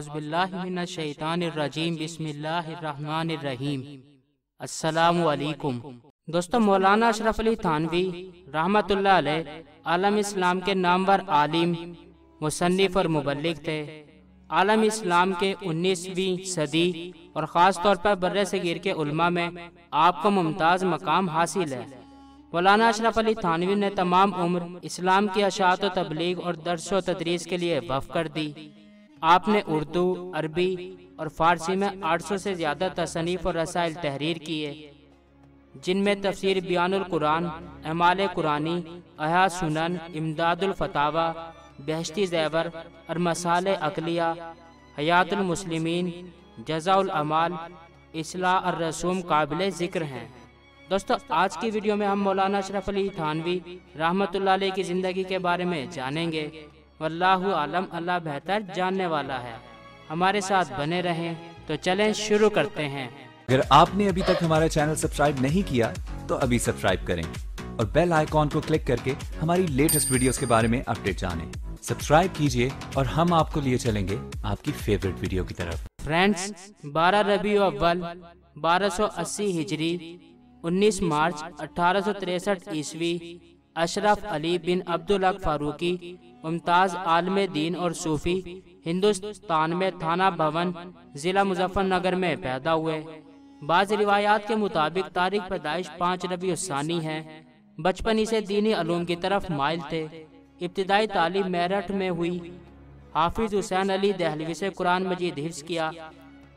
اعوذ باللہ من الشیطان الرجیم، بسم اللہ الرحمن الرحیم۔ السلام علیکم۔ دوستو، مولانا اشرف علی تھانوی رحمت اللہ علیہ، عالم اسلام کے نامور عالم، مصنف اور مبلغ تھے۔ عالم اسلام کے انیسویں صدی اور خاص طور پر بر صغیر کے علماء میں آپ کو ممتاز مقام حاصل ہے۔ مولانا اشرف علی تھانوی نے تمام عمر اسلام کی اشاعت و تبلیغ اور درس و تدریس کے لیے وف کر دی۔ آپ نے اردو، عربی اور فارسی میں آٹھ سو سے زیادہ تصنیف اور رسائل تحریر کیے، جن میں تفسیر بیان القرآن، اعمال قرآنی احا سنن، امداد الفتاوہ بہشتی زیور اور مسال اقلیہ حیات المسلمین جزا العمال اصلاح الرسوم قابل ذکر ہیں۔ دوستو، آج کی ویڈیو میں ہم مولانا اشرف علی تھانوی رحمت اللہ علیہ کی زندگی کے بارے میں جانیں گے۔ واللہ عالم اللہ بہتر جاننے والا ہے۔ ہمارے ساتھ بنے رہیں تو چلیں شروع کرتے ہیں۔ اگر آپ نے ابھی تک ہمارا چینل سبسکرائب نہیں کیا تو ابھی سبسکرائب کریں اور بیل آئیکن کو کلک کر کے ہماری لیٹسٹ ویڈیوز کے بارے میں اپڈیٹ جانیں۔ سبسکرائب کیجیے اور ہم آپ کو لیے چلیں گے آپ کی فیوریٹ ویڈیو کی طرف۔ فرینڈز بارہ ربیع اول بارہ سو اسی ہجری انیس مارچ اٹھارہ سو تریسٹھ عیسوی اشرف علی بن عبدالق فاروقی ممتاز عالم دین اور صوفی ہندوستان میں تھانہ بھون ضلع مظفر نگر میں پیدا ہوئے۔ بعض روایات کے مطابق تاریخ پیدائش پانچ ربیع الثانی ہے۔ بچپن ہی سے دینی علوم کی طرف مائل تھے۔ ابتدائی تعلیم میرٹھ میں ہوئی۔ حافظ حسین علی دہلوی سے قرآن مجید حفظ کیا۔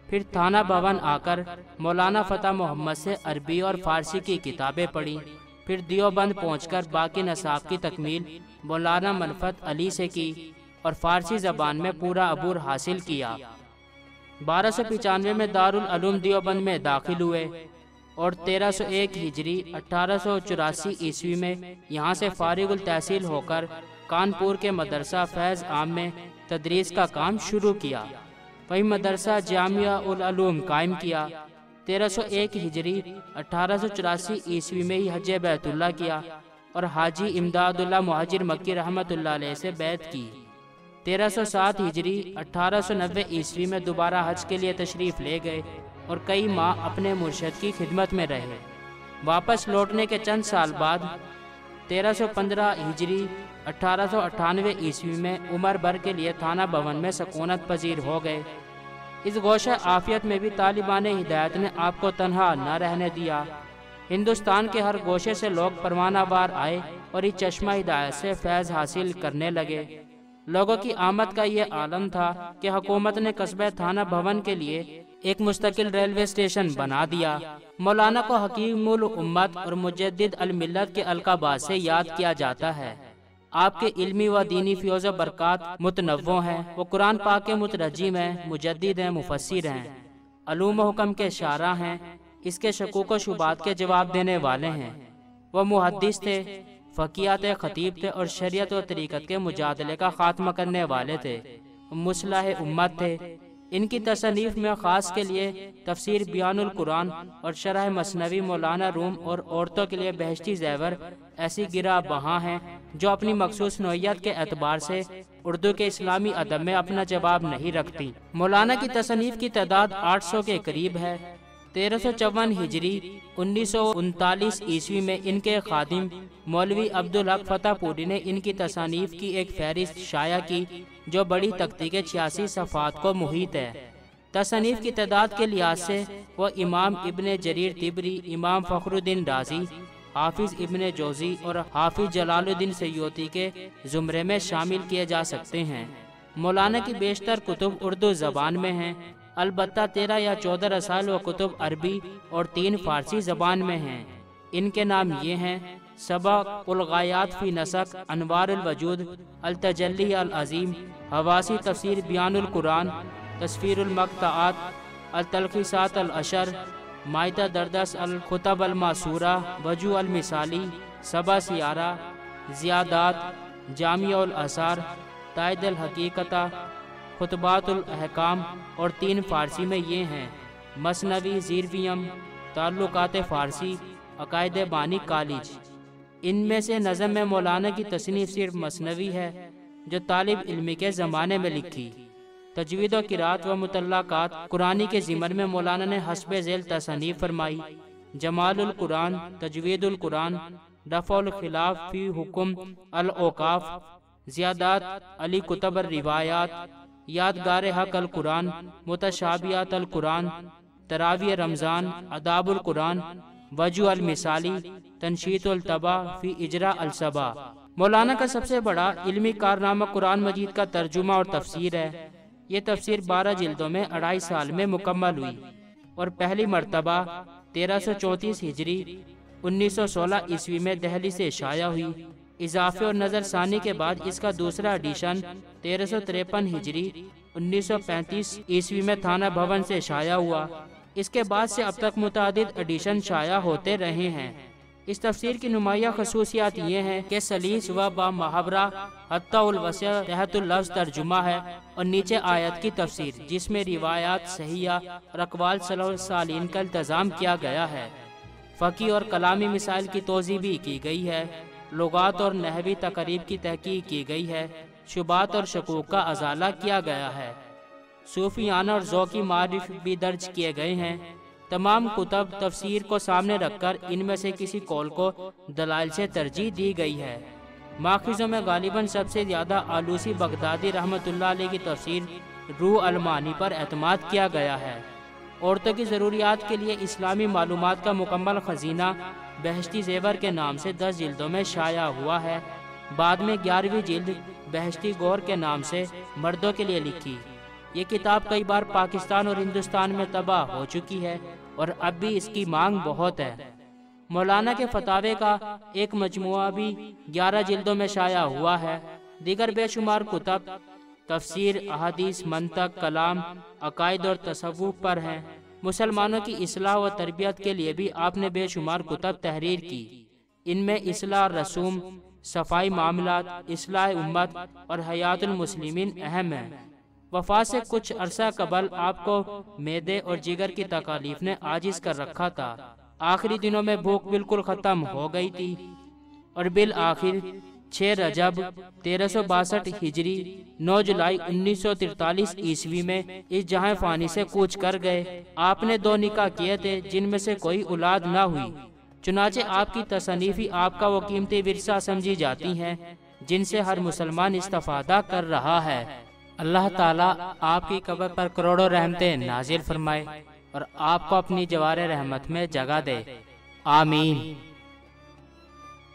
پھر تھانہ بھون آ کر مولانا فتح محمد سے عربی اور فارسی کی کتابیں پڑھی۔ پھر دیوبند پہنچ کر باقی نصاب کی تکمیل مولانا منفت علی سے کی اور فارسی زبان میں پورا عبور حاصل کیا۔ بارہ سو پچانوے میں دارالعلوم دیوبند میں داخل ہوئے اور تیرہ سو ایک ہجری اٹھارہ سو چوراسی عیسوی میں یہاں سے فارغ التحصیل ہو کر کانپور کے مدرسہ فیض عام میں تدریس کا کام شروع کیا۔ وہی مدرسہ جامعہ العلوم قائم کیا۔ تیرہ سو ایک ہجری، اٹھارہ سو چوراسی عیسوی میں ہی حج بیت اللہ کیا اور حاجی امداد اللہ مہاجر مکی رحمت اللہ علیہ سے بیت کی۔ تیرہ سو سات ہجری، اٹھارہ سو نوے عیسوی میں دوبارہ حج کے لیے تشریف لے گئے اور کئی ماہ اپنے مرشد کی خدمت میں رہے۔ واپس لوٹنے کے چند سال بعد، تیرہ سو پندرہ ہجری، اٹھارہ سو اٹھانوے عیسوی میں عمر بھر کے لیے تھانہ بھون میں سکونت پذیر ہو گئے۔ اس گوشہ آفیت میں بھی طالبان ہدایت نے آپ کو تنہا نہ رہنے دیا۔ ہندوستان کے ہر گوشے سے لوگ پروانہ بار آئے اور اس چشمہ ہدایت سے فیض حاصل کرنے لگے۔ لوگوں کی آمد کا یہ عالم تھا کہ حکومت نے قصبہ تھانہ بھون کے لیے ایک مستقل ریلوے اسٹیشن بنا دیا۔ مولانا کو حکیم الامت اور مجدد الملت کے القابات سے یاد کیا جاتا ہے۔ آپ کے علمی و دینی فیوز و برکات متنوع ہیں، وہ قرآن پاک کے مترجم ہیں، مجدد ہیں، مفسر ہیں، علوم و حکم کے شارہ ہیں، اس کے شکوک و شبات کے جواب دینے والے ہیں۔ وہ محدث تھے، فقیات خطیب تھے اور شریعت و طریقت کے مجادلے کا خاتمہ کرنے والے تھے۔ مسلح امت تھے۔ ان کی تصنیف میں خاص کے لیے تفسیر بیان القرآن اور شرح مصنوی مولانا روم اور عورتوں کے لیے بہشتی زیور ایسی گرا بہاں ہیں جو اپنی مخصوص نوعیت کے اعتبار سے اردو کے اسلامی ادب میں اپنا جواب نہیں رکھتی۔ مولانا کی تصنیف کی تعداد آٹھ سو کے قریب ہے۔ تیرہ سو چون ہجری، انیس سو انتالیس عیسوی میں ان کے خادم مولوی عبدالحق فتح پوری نے ان کی تصانیف کی ایک فہرست شائع کی، جو بڑی تختی کے چھیاسی صفحات کو محیط ہے۔ تصنیف کی تعداد کے لحاظ سے وہ امام ابن جریر تبری امام فخر الدین رازی حافظ ابن جوزی اور حافظ جلال الدین سیوتی کے زمرے میں شامل کیے جا سکتے ہیں۔ مولانا کی بیشتر کتب اردو زبان میں ہیں۔ البتہ تیرہ یا چودہ رسائل و کتب عربی اور تین فارسی زبان میں ہیں۔ ان کے نام یہ ہیں سبق الغایات فی نسق، انوار الوجود، التجلی العظیم، حواسی تفسیر بیان القرآن، تصویر المقطعات، التلخیصات الاشر مائدہ دردس الخطب الماسورہ وجو المثالی صبا سیارہ، زیادات، جامع الاثار، تائید الحقیقتہ، خطبات الاحکام اور تین فارسی میں یہ ہیں۔ مصنوی زیرویم، تعلقات فارسی، عقائد بانی کالج۔ ان میں سے نظم میں مولانا کی تصنیف صرف مصنوی ہے، جو طالب علمی کے زمانے میں لکھی۔ تجوید و قرات و متعلقات قرآنی کے ضمن میں مولانا نے حسب ذیل تصنیف فرمائی۔ جمال القرآن، تجوید القرآن، رفع الخلاف فی حکم الاوقاف، زیادات علی کتب الروایات، یادگار حق القرآن متشابیات القرآن، تراوی رمضان اداب القرآن وجو المثالی، تنشیط الطبا فی اجرا الصبا مولانا کا سب سے بڑا علمی کارنامہ قرآن مجید کا ترجمہ اور تفسیر ہے۔ یہ تفسیر بارہ جلدوں میں اڑائی سال میں مکمل ہوئی اور پہلی مرتبہ تیرہ سو چونتیس ہجری انیس سو سولہ عیسوی میں دہلی سے شائع ہوئی۔ اضافے اور نظر ثانی کے بعد اس کا دوسرا ایڈیشن تیرہ سو تریپن ہجری انیس سو پینتیس عیسوی میں تھانہ بھون سے شائع ہوا۔ اس کے بعد سے اب تک متعدد ایڈیشن شائع ہوتے رہے ہیں۔ اس تفسیر کی نمایاں خصوصیات یہ ہیں کہ سلیس و با محاورہ حتی الوسع تحت اللفظ ترجمہ ہے اور نیچے آیت کی تفسیر جس میں روایات صحیحہ اور اقوال صلی اللہ سالین کا التظام کیا گیا ہے۔ فقی اور کلامی مسائل کی توضیح بھی کی گئی ہے۔ لغات اور نحوی تقریب کی تحقیق کی گئی ہے۔ شبات اور شکوک کا ازالہ کیا گیا ہے۔ صوفیانہ اور ذوقی معرف بھی درج کیے گئے ہیں۔ تمام کتب تفسیر کو سامنے رکھ کر ان میں سے کسی کول کو دلائل سے ترجیح دی گئی ہے۔ ماخذوں میں غالباً سب سے زیادہ آلوسی بغدادی رحمۃ اللہ علیہ کی تفسیر روح المانی پر اعتماد کیا گیا ہے۔ عورتوں کی ضروریات کے لیے اسلامی معلومات کا مکمل خزینہ بہشتی زیور کے نام سے دس جلدوں میں شائع ہوا ہے۔ بعد میں گیارہویں جلد بہشتی گور کے نام سے مردوں کے لیے لکھی۔ یہ کتاب کئی بار پاکستان اور ہندوستان میں تباہ ہو چکی ہے۔ اور اب بھی اس کی مانگ بہت ہے۔ مولانا کے فتاوے کا ایک مجموعہ بھی گیارہ جلدوں میں شائع ہوا ہے۔ دیگر بے شمار کتب، تفسیر، احادیث، منطق، کلام، عقائد اور تصوف پر ہیں۔ مسلمانوں کی اصلاح و تربیت کے لیے بھی آپ نے بے شمار کتب تحریر کی۔ ان میں اصلاح رسوم، صفائی معاملات، اصلاح امت اور حیات المسلمین اہم ہیں۔ وفا سے کچھ عرصہ قبل آپ کو میدے اور جگر کی تکالیف نے آجز کر رکھا تھا۔ آخری دنوں میں بھوک بالکل ختم ہو گئی تھی۔ اور بالآخر چھ رجب تیرہ سو باسٹھ ہجری نو جولائی انیس سو ترتالیس عیسوی میں اس جہاں فانی سے کوچ کر گئے۔ آپ نے دو نکاح کیے تھے جن میں سے کوئی اولاد نہ ہوئی۔ چنانچہ آپ کی تصنیفی آپ کا وہ قیمتی ورثہ سمجھی جاتی ہیں جن سے ہر مسلمان استفادہ کر رہا ہے۔ اللہ تعالیٰ آپ کی قبر پر کروڑوں رحمتیں نازل فرمائے اور آپ کو اپنی جوار رحمت میں جگہ دے۔ آمین۔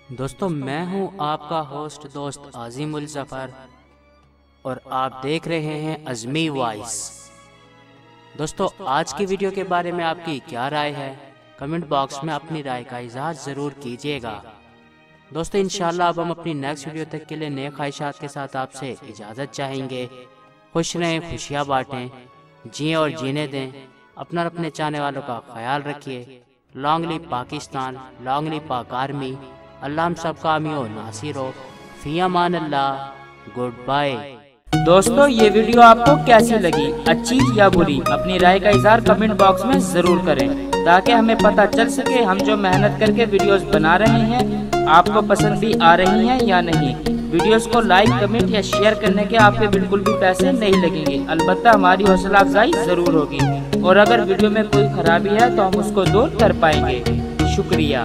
دوستو، میں ہوں آپ کا ہوسٹ دوست عظیم الظفر اور آپ دیکھ رہے ہیں ازمی وائس۔ دوستو، آج کی ویڈیو کے بارے میں آپ کی کیا رائے ہے؟ کمنٹ باکس میں اپنی رائے کا اظہار ضرور کیجیے گا۔ دوستو انشاءاللہ اب ہم اپنی نیکسٹ ویڈیو تک کے لیے نئے خواہشات کے ساتھ آپ سے اجازت چاہیں گے۔ خوش رہیں خوشیاں بانٹیں۔ جئیں اور جینے دیں۔ اپنا اور اپنے چاہنے والوں کا خیال رکھیے۔ لانگلی پاکستان لانگلی پاک آرمی۔ اللہ ہم سب کا امی و ناصر ہو۔ فی امان اللہ۔ گڈ بائے دوستو یہ ویڈیو آپ کو کیسی لگی؟ اچھی یا بری؟ اپنی رائے کا اظہار کمنٹ باکس میں ضرور کریں۔ تاکہ ہمیں پتہ چل سکے ہم جو محنت کر کے ویڈیوز بنا رہے ہیں۔ آپ کو پسند بھی آ رہی ہیں یا نہیں ویڈیوز کو لائک کمنٹ یا شیئر کرنے کے آپ کے بالکل بھی پیسے نہیں لگیں گے۔ البتہ ہماری حوصلہ افزائی ضرور ہوگی۔ اور اگر ویڈیو میں کوئی خرابی ہے تو ہم اس کو دور کر پائیں گے۔ شکریہ۔